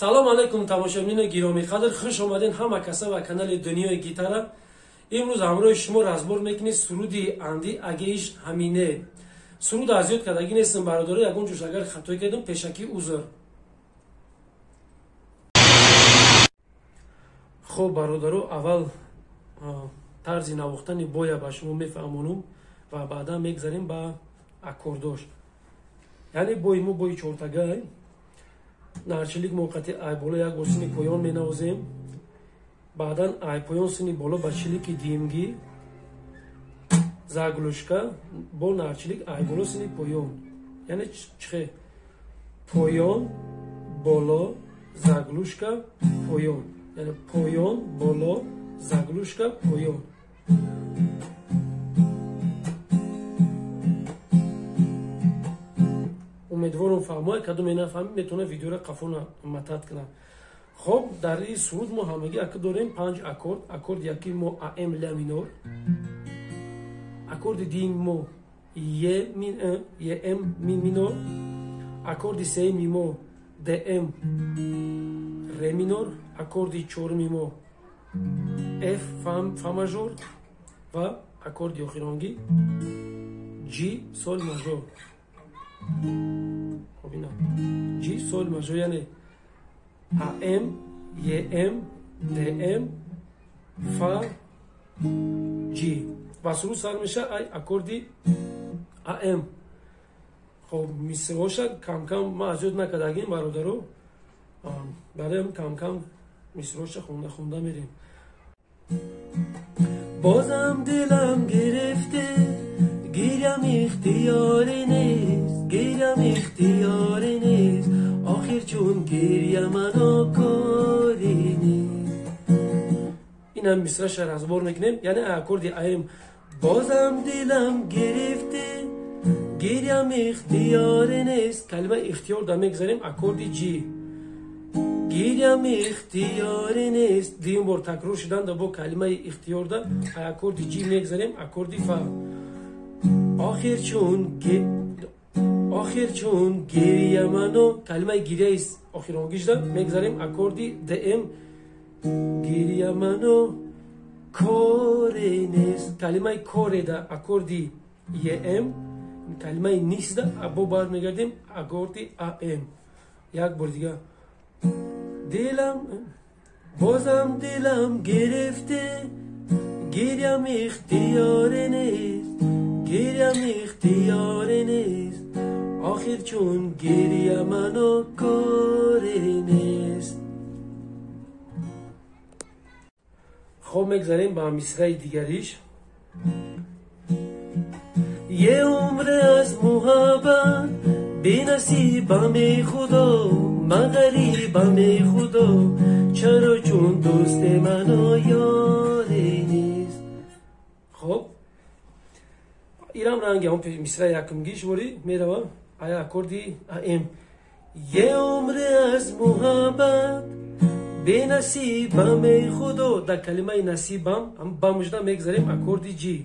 ассалому алайкум тамошобини гироми қадр. Хуш омадин ҳама каса ва канали дунёи гитара имрӯз ҳамроҳи шумо разбор мекунед. Суруди анди агеиш ҳамине. Суруд аз ёд кардаги нестам бародаро ягон ҷӯш агар хатое кардам пешакӣ узр хуб бародаро аввал тарзи навохтани боя ба шумо мефаҳмонум ва баъдан мегзарем ба аккордош. Яъне бои мо бои чортагай нарчилик муқати айболо як бо сини поён менавозем. Баъдан айпоён сини боло ба чилики димгӣ заглушка бо нарчилик айболо сини поён. Яъне чихе поён боло заглушка поён. Яъне поён боло заглушка поён امیدوارم فرمای کدوم فهم می‌تونه ویدیو را قفون متد کنه. خب در این سرود ما همگی داریم پنج اکورد. اکورد یکی مو ام لا مینور. اکورد دی مو یه مین یه ام می مینور. اکورد سیمی مو د ام ر مینور. اکورد چورمی مو اف فام فا ماژور و اکورد یخیرانگی جی سول ماژور. سول sol یعنی ام ی ام د ام فا G. و سرو سر میشه ای اکوردی ام خب میسروشه کم کم ما اجود نکدگیم برادرو برای هم کم کم میسروش خونده خونده میریم بازم دلم گرفته گیرم اختیاری نیست گیرم اختیاری نیست آخر چون گیریم منو کاری نیست. این هم مصره شهر از بار می‌کنیم. یعنی اکوردی ایم. بازم دلم گرفته. گیریم اختیاری نیست. کلمه اختیار دا می‌گذاریم. اکوردی جی. گیریم اختیاری نیست. دیم بار تکرار شدن دا با کلمه اختیار دا اکوردی جی می‌گذاریم. اکوردی فا. آخر چون آخر چون گریه منو کلمه گریه است. آخر آنگیش می‌گذاریم. اکوردی دم گریه منو کاری نیست. کلمه کاری ده اکوردی یه ام کلمه نیست ده با بار میگردیم. اکوردی ا ام یک بار دیگه. دلم بازم دلم گرفته. گریم اختیار نیست. گریم اختیار آخر چون گریه منو کاری نیست. خب می‌گذاریم با مصرع دیگریش. یه عمر از محبت بی نصیبم خدا من غریبم خدا. چرا؟ چون دوست منو یاری نیست. خب ایرام رنگ هم مصرع یکم گیش بوری می‌روم. Ай аккорди? Ам е умре аз муҳаббат бенасибами худо. Дар калимаи насибам бамужда мегзарем аккорди ҷи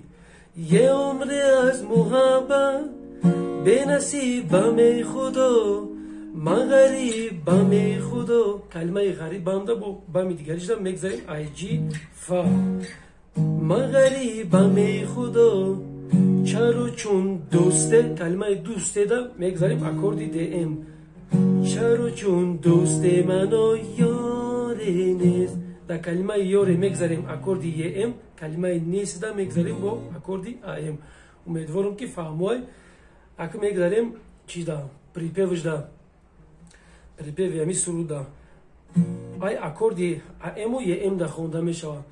е умре аз муҳаббат бенасибами худо. Ман ғарибами худо. Калимаи ғарибамда бо бами дигарижда мегзарем ай ҷи фа ман ғарибами худо чару чун дӯсте калимаи дӯстеда мегзарем аккорди дм чару чун дӯсте мано ёре нест дар калимаи ёре мегзарем аккорди em калимаи нестда мегзарем бо аккорди am умедворам ки фаҳмои ака мегзарем чида припевжда припеви ами суруда ай аккорди аму em да хонда мешавад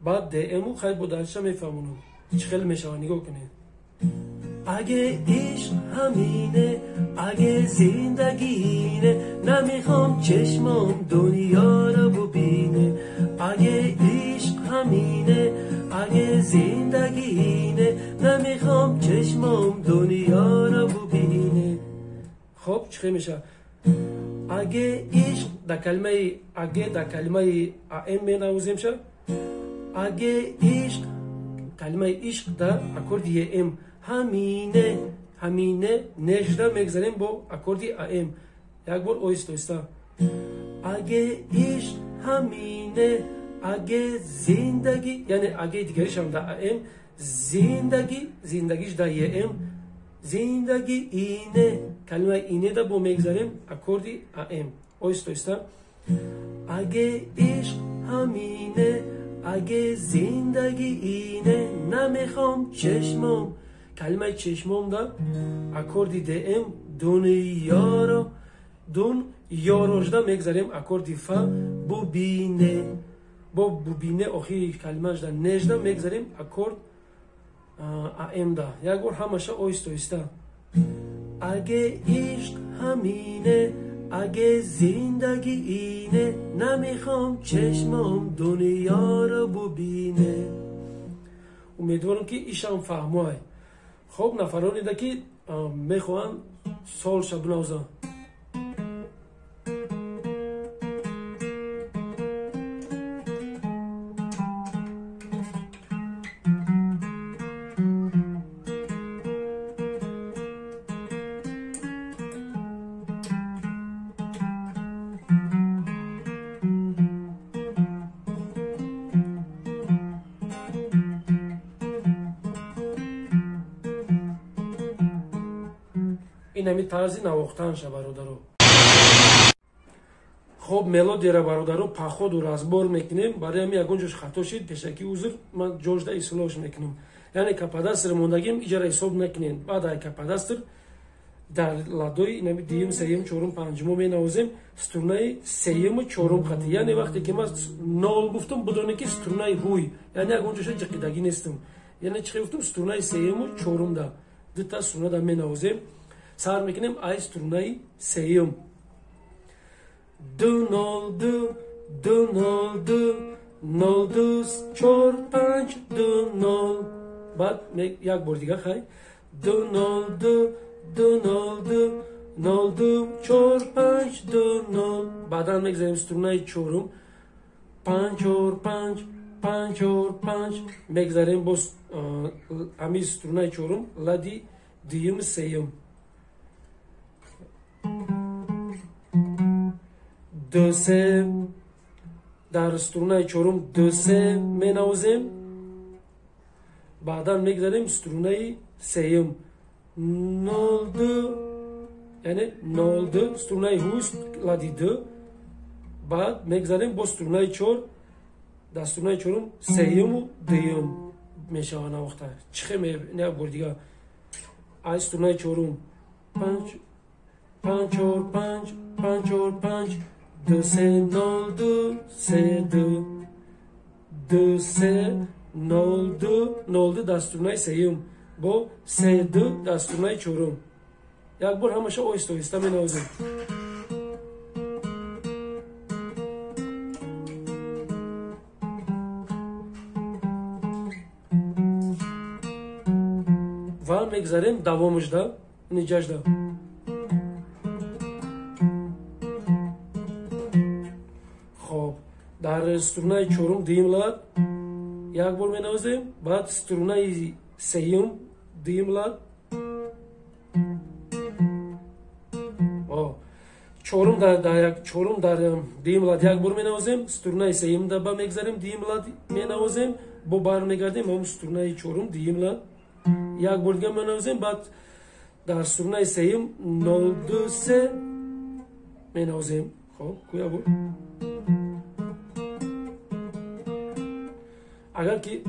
баъд dmu хай бо дарча мефаҳмонам чӣ хел мешавад нигоҳ кунед اگه عشق همینه اگه زندگینه نمی‌خوام چشمام دنیا رو ببینه. اگه عشق همینه اگه زندگینه نمی‌خوام چشمام دنیا رو ببینه. خب چی میشه؟ اگه عشق در کلمه اگه در کلمه ام می شد اگه عشق کلمه عشق در اکوردی ام ҳамине ҳамине нежда мегзанем бо аккорди am як бор оҳиста оҳиста аге ишқ ҳамине аге зиндагӣ яъне аге дигаришам да ам зиндагӣ зиндагиш да ем зиндагӣ ине калимаи инеда бо мегзарем аккорди ам оҳиста оҳиста аге ишқ ҳамине аге зиндагӣ ине намехом чешмом کلمه چشمام دا اکوردی دی ام دون یارو دون یاروجدا می‌گذاریم اکوردی فا بو ببینه با ببینه آخی کلمه در نجدا می‌گذاریم اکورد ام دا یا گور همشا اویست اویستا اگه عشق همینه اگه زندگی اینه نمی‌خوام چشمام دنیا رو ببینه امیدوارم که ایشان فهموه хоб нафаронида ки мехоҳанд сол шабнавза инами тарзи навохтанша бародаро хоб мелодияра бародаро паходу разбор мекунем. Барои ами ягон ҷош хато шид пешаки узр ман ҷошда ислоҳш мекунам. Яъне кападастр мондагим иҷара ҳисоб накунем. Баъд ай кападастр дар ладои инами дуюм сеюм чорум панҷумо менавозем струнаи сеюму чорум хати. Яъне вақте ки ман нол гуфтам бидоне ки струнаи ҳуй. Яъне ягон ҷоша ҷиқидагӣ нестам. Яъне чӣ гуфтам струнаи сеюму чорумда. Дута струна да менавозем сар мекунем ай струнаи сеюм. Ду нол ду ду нол ду нол ду чор панҷ ду нол. Баъд як бор дигар хай. Ду нол ду ду нол ду нол ду чор панҷ ду нол. Баъдан мегзарем струнаи чорум. Панҷ чор панҷ панҷ чор панҷ мегзарем боз ҳамин струнаи чорум. Лади дуюм сеюм دۆسم دارستڕونای چۆرم دۆسێ مێنەوزێم بادام نێک دەڵێم سترونەی سێم نۆڵدە یعنی نۆڵدە سترونای هوست لادیدە بعد مێگزارێم بۆ سترونای چۆر دەسترونای چۆرم سێم و دەیەم مێشەوانەوەختا چخێمێ نیا گردیگە ئای سترونای چۆرم پنج پنج چۆر پنج پنج چۆر پنج, پنج de se noldu sedu De se noldu Noldu dasturnay seyim Bu sedu dasturnay çorum. Yakbur hamaşa oysto istamin ozun و میگذاریم دوامش دا نجاش دا در سترونای چورم دیم لاد یک بار می نوازیم بعد سترونای سیم دیم لاد چورم در در یک چورم در دیم لاد یک بار می نوازیم سترونای سیم در با میگذاریم دیم لاد می نوازیم با بر میگردیم هم سترونای چورم دیم لاد یک بار دیگه می نوازیم بعد در سترونای سیم نول دو سه می نوازیم خب گویا بود агар ки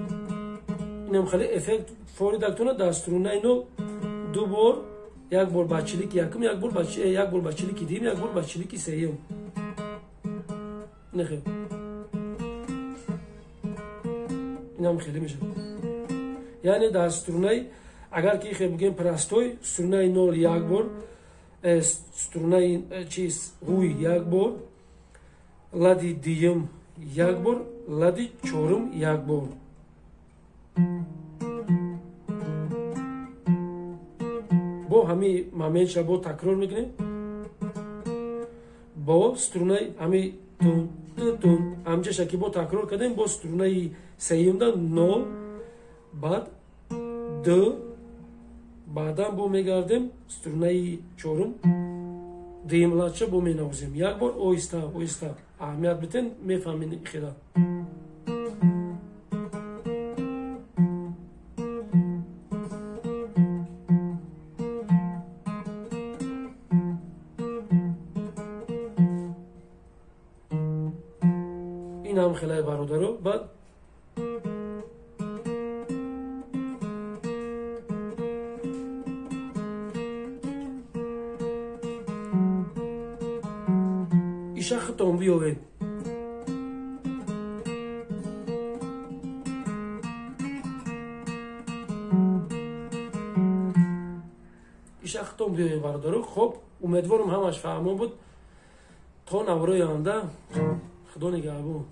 инам хеле эффект фори дактона дар струнаи нол ду бор як бор ба чилики якум як бор як бор ба чилики дуюм як бор ба чилики сеюм. Нехел инам хеле мешавад. Яъне дар струнаи агар ки хе бигем простой струнаи нол як бор э, струнаи э, чиз ҳуй як бор лади дуюм як бор лади чорум як бор бо ҳами моментша бо такрор мекунем. Бо струнаи ҳами тун тун ҳамҷаша ки бо такрор кардем бо струнаи сеюмда нол баъд ду баъдан бо мегардем струнаи чорум дуюм латча бо менавозем. Як бор оҳиста оҳиста اهميات بتن ما میفهمین خیلی این هم بارو دارو بعد биёвед. Ишахтон биёвед бародаро хоб умедворам ҳамаш фаҳмо буд. То наврои оянда худо нигаҳбон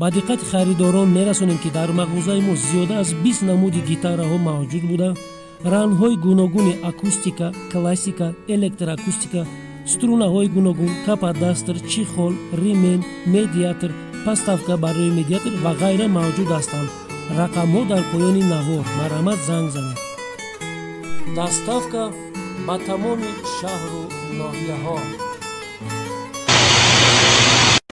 ба диққати харидорон мерасонем ки дар мағозаи мо зиёда аз бист намуди гитараҳо мавҷуд буда. Рангҳои гуногуни акустика классика электроакустика струнаҳои гуногун кападастр чихол римен медиатр паставка барои медиатр ва ғайра мавҷуд ҳастанд. Рақамҳо дар поёни навор марҳамат занг занед. Доставка ба тамоми шаҳру ноҳияҳо